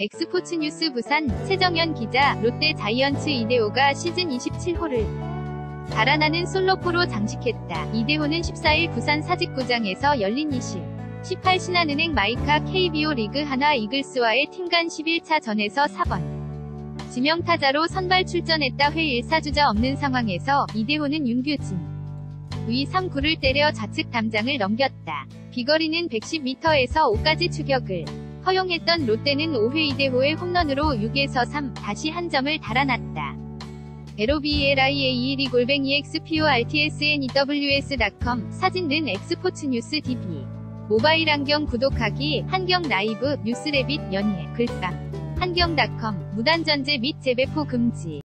엑스포츠 뉴스 부산 최정현 기자 롯데 자이언츠 이대호가 시즌 27호를 달아나는 솔로포로 장식했다. 이대호는 14일 부산 사직구장에서 열린 20. 18 신한은행 마이카 KBO 리그 하나 이글스와의 팀간 11차 전에서 4번. 지명타자로 선발 출전했다 회 1사주자 없는 상황에서 이대호는 윤규진 위 3구를 때려 좌측 담장을 넘겼다. 비거리는 110m에서 5까지 추격을 허용했던 롯데는 5회 이대호의 홈런으로 6에서 3 다시 한 점을 달아났다. LOBELIAE 골뱅이 XPORTSNEWS.com 사진 는 엑스포츠 뉴스 DB 모바일 안경 구독하기 한경 라이브 뉴스레빗 연예 글감. 한경닷컴 무단전제 및 재배포 금지